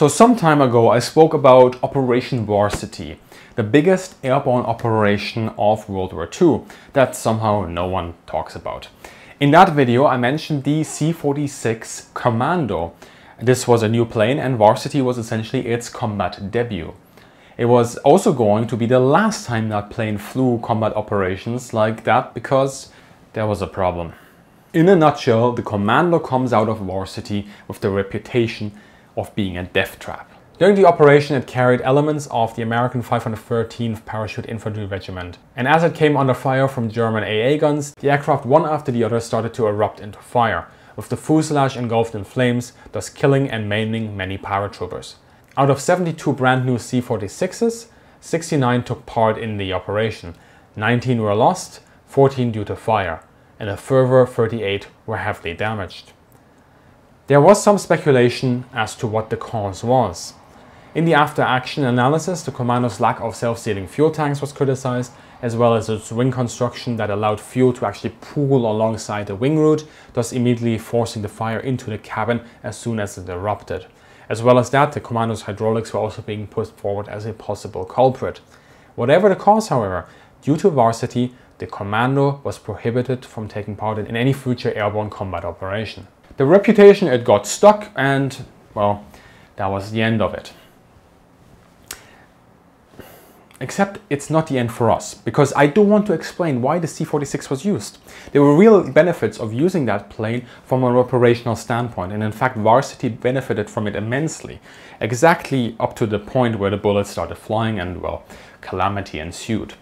So some time ago I spoke about Operation Varsity, the biggest airborne operation of World War II that somehow no one talks about. In that video I mentioned the C-46 Commando. This was a new plane and Varsity was essentially its combat debut. It was also going to be the last time that plane flew combat operations like that because there was a problem. In a nutshell, the Commando comes out of Varsity with the reputation of being a death trap. During the operation, it carried elements of the American 513th Parachute Infantry Regiment. And as it came under fire from German AA guns, the aircraft one after the other started to erupt into fire, with the fuselage engulfed in flames, thus killing and maiming many paratroopers. Out of 72 brand new C-46s, 69 took part in the operation, 19 were lost, 14 due to fire and a further 38 were heavily damaged. There was some speculation as to what the cause was. In the after-action analysis, the commando's lack of self-sealing fuel tanks was criticized, as well as its wing construction that allowed fuel to actually pool alongside the wing root, thus immediately forcing the fire into the cabin as soon as it erupted. As well as that, the commando's hydraulics were also being put forward as a possible culprit. Whatever the cause, however, due to varsity, the commando was prohibited from taking part in any future airborne combat operation. The reputation it got stuck and, well, that was the end of it. Except it's not the end for us, because I do want to explain why the C-46 was used. There were real benefits of using that plane from an operational standpoint, and in fact Varsity benefited from it immensely, exactly up to the point where the bullets started flying and, well, calamity ensued.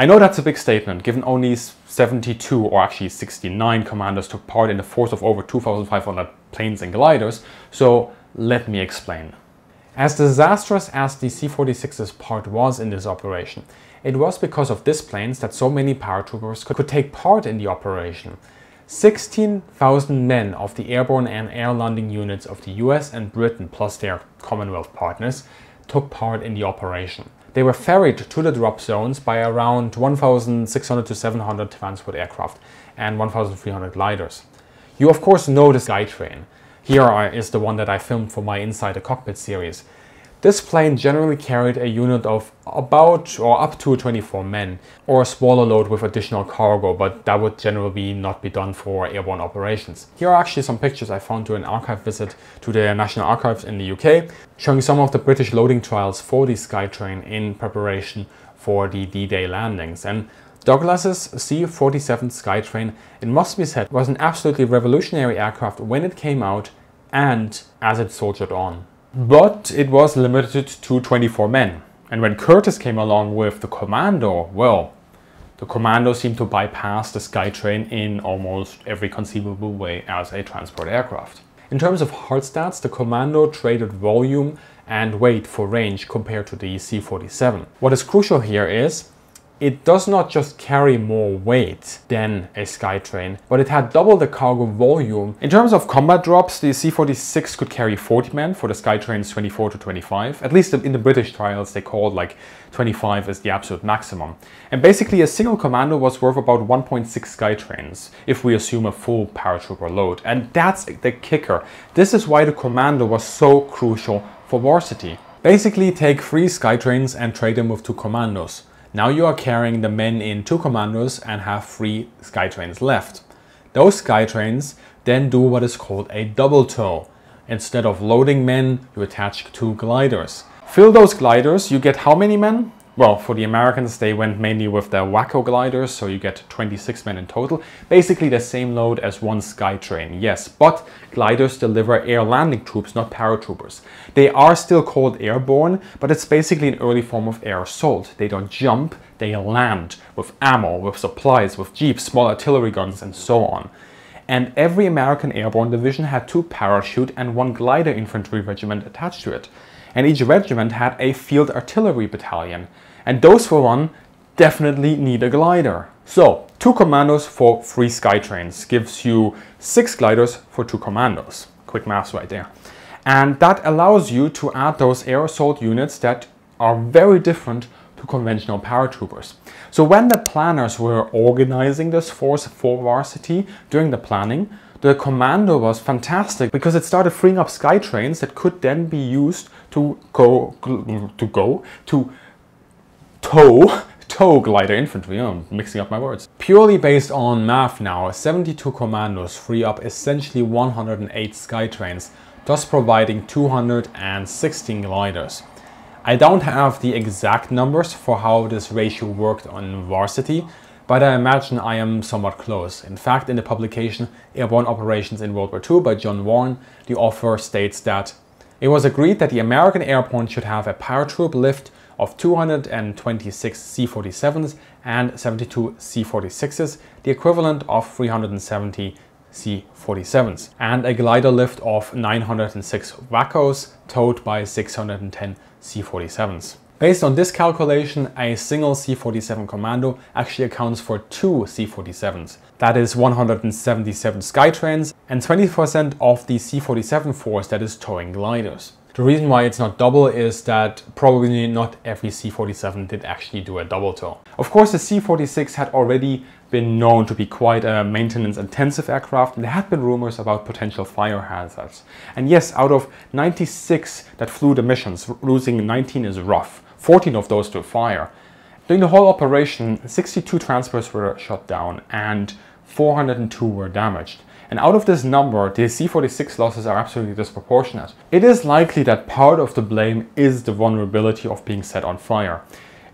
I know that's a big statement, given only 72 or actually 69 Commandos took part in the force of over 2,500 planes and gliders, so let me explain. As disastrous as the C-46's part was in this operation, it was because of these planes that so many paratroopers could, take part in the operation. 16,000 men of the airborne and air landing units of the US and Britain plus their Commonwealth partners took part in the operation. They were ferried to the drop zones by around 1,600 to 700 transport aircraft and 1,300 gliders. You of course know the Skytrain. Here is the one that I filmed for my Inside the Cockpit series. This plane generally carried a unit of about or up to 24 men or a smaller load with additional cargo, but that would generally not be done for airborne operations. Here are actually some pictures I found during an archive visit to the National Archives in the UK, showing some of the British loading trials for the Skytrain in preparation for the D-Day landings. And Douglas's C-47 Skytrain, it must be said, was an absolutely revolutionary aircraft when it came out and as it soldiered on. But it was limited to 24 men. And when Curtiss came along with the Commando, well, the Commando seemed to bypass the Skytrain in almost every conceivable way as a transport aircraft. In terms of hard stats, the Commando traded volume and weight for range compared to the C-47. What is crucial here is it does not just carry more weight than a Skytrain, but it had double the cargo volume. In terms of combat drops, the C-46 could carry 40 men for the Skytrain's 24 to 25. At least in the British trials, they called like 25 as the absolute maximum. And basically a single commando was worth about 1.6 Skytrains, if we assume a full paratrooper load. And that's the kicker. This is why the commando was so crucial for Varsity. Basically take three Skytrains and trade them with two commandos. Now you are carrying the men in two commandos and have three Skytrains left. Those Skytrains then do what is called a double tow. Instead of loading men, you attach two gliders. Fill those gliders, you get how many men? Well, for the Americans, they went mainly with their Waco gliders, so you get 26 men in total. Basically the same load as one Skytrain, yes, but gliders deliver air landing troops, not paratroopers. They are still called airborne, but it's basically an early form of air assault. They don't jump, they land with ammo, with supplies, with jeeps, small artillery guns, and so on. And every American airborne division had two parachute and one glider infantry regiment attached to it. And each regiment had a field artillery battalion. And those for one definitely need a glider. So two commandos for three Skytrains gives you six gliders for two commandos. Quick maths right there. And that allows you to add those air assault units that are very different to conventional paratroopers. So when the planners were organizing this force for varsity during the planning, the commando was fantastic because it started freeing up skytrains that could then be used to go to go to tow tow glider infantry. Oh, I'm mixing up my words. Purely based on math now, 72 commandos free up essentially 108 Skytrains, thus providing 216 gliders. I don't have the exact numbers for how this ratio worked on varsity, but I imagine I am somewhat close. In fact, in the publication Airborne Operations in World War II by John Warren, the author states that it was agreed that the American airborne should have a paratroop lift of 226 C-47s and 72 C-46s, the equivalent of 370 C-47s, and a glider lift of 906 Wacos towed by 610 C-47s. Based on this calculation, a single C-47 commando actually accounts for two C-47s. That is 177 Skytrains and 20% of the C-47 force that is towing gliders. The reason why it's not double is that probably not every C-47 did actually do a double tow. Of course, the C-46 had already been known to be quite a maintenance intensive aircraft and there had been rumors about potential fire hazards. And yes, out of 96 that flew the missions, losing 19 is rough. 14 of those to fire. During the whole operation, 62 transports were shot down and 402 were damaged. And out of this number, the C-46 losses are absolutely disproportionate. It is likely that part of the blame is the vulnerability of being set on fire.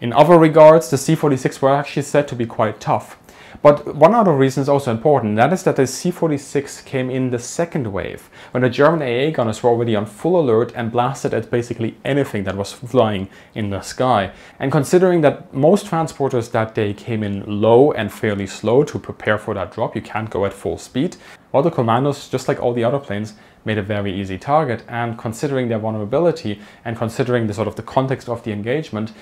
In other regards, the C-46 were actually said to be quite tough. But one other reason is also important, that is that the C-46 came in the second wave, when the German AA gunners were already on full alert and blasted at basically anything that was flying in the sky. And considering that most transporters that day came in low and fairly slow to prepare for that drop, you can't go at full speed, well the commandos, just like all the other planes, made a very easy target and considering their vulnerability and considering the sort of the context of the engagement,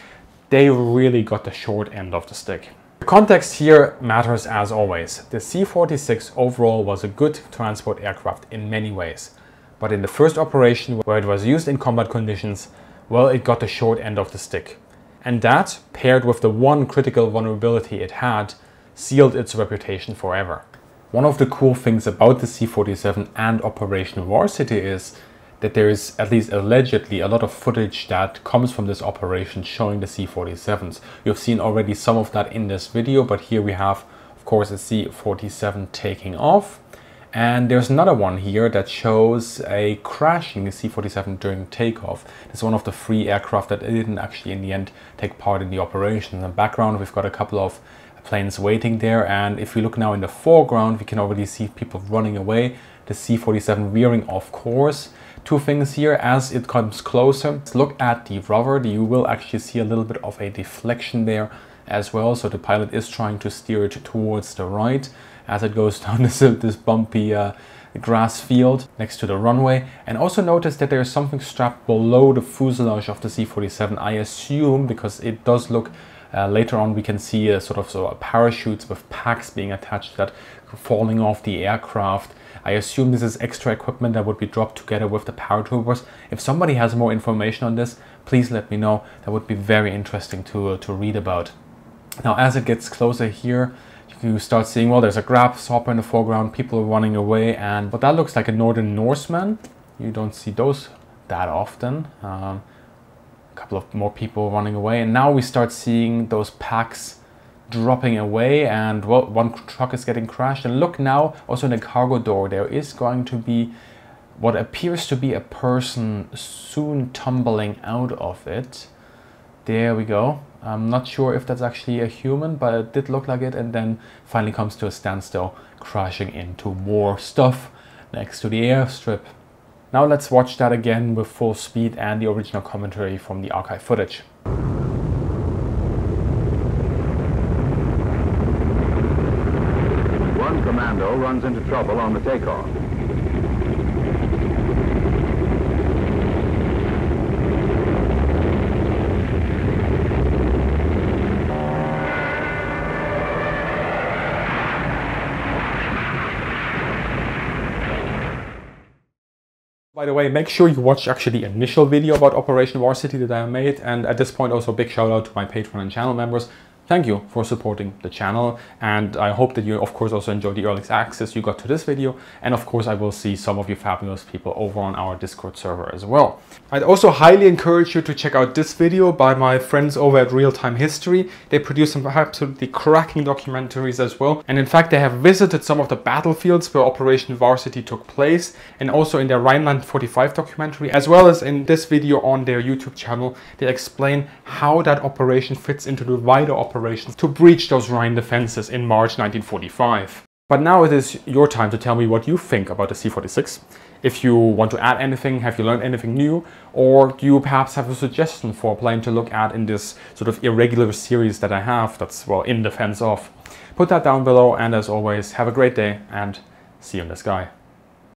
they really got the short end of the stick. The context here matters as always. The C-46 overall was a good transport aircraft in many ways, but in the first operation where it was used in combat conditions, well, it got the short end of the stick. And that, paired with the one critical vulnerability it had, sealed its reputation forever. One of the cool things about the C-47 and Operation Varsity is that there is at least allegedly a lot of footage that comes from this operation showing the C-47s. You've seen already some of that in this video, but here we have, of course, a C-47 taking off. And there's another one here that shows a crashing C-47 during takeoff. It's one of the three aircraft that didn't actually in the end take part in the operation. In the background, we've got a couple of planes waiting there. And if we look now in the foreground, we can already see people running away. The C-47 veering off course two things here as it comes closer. Look at the rudder. You will actually see a little bit of a deflection there as well. So the pilot is trying to steer it towards the right as it goes down this, this bumpy uh, grass field next to the runway. And also notice that there is something strapped below the fuselage of the C-47. I assume because it does look uh, later on we can see a sort of so parachutes with packs being attached that falling off the aircraft I assume this is extra equipment that would be dropped together with the power paratroopers. If somebody has more information on this, please let me know. That would be very interesting to, uh, to read about. Now, as it gets closer here, you start seeing, well, there's a grasshopper in the foreground, people are running away, and but that looks like a Noorduyn Norseman. You don't see those that often. Um, a couple of more people running away, and now we start seeing those packs dropping away and well, one truck is getting crashed. And look now, also in the cargo door, there is going to be what appears to be a person soon tumbling out of it. There we go. I'm not sure if that's actually a human, but it did look like it. And then finally comes to a standstill, crashing into more stuff next to the airstrip. Now let's watch that again with full speed and the original commentary from the archive footage. Commando runs into trouble on the takeoff. By the way, make sure you watch actually the initial video about Operation Varsity that I made. And at this point, also big shout out to my Patreon and channel members. Thank you for supporting the channel and I hope that you of course also enjoyed the early access you got to this video and of course I will see some of you fabulous people over on our Discord server as well. I'd also highly encourage you to check out this video by my friends over at Real Time History. They produce some absolutely cracking documentaries as well and in fact they have visited some of the battlefields where Operation Varsity took place and also in their Rhineland 45 documentary as well as in this video on their YouTube channel they explain how that operation fits into the wider operation operations to breach those Rhine defenses in March 1945. But now it is your time to tell me what you think about the C-46. If you want to add anything, have you learned anything new, or do you perhaps have a suggestion for a plane to look at in this sort of irregular series that I have that's, well, in defense of? Put that down below, and as always, have a great day, and see you in the sky.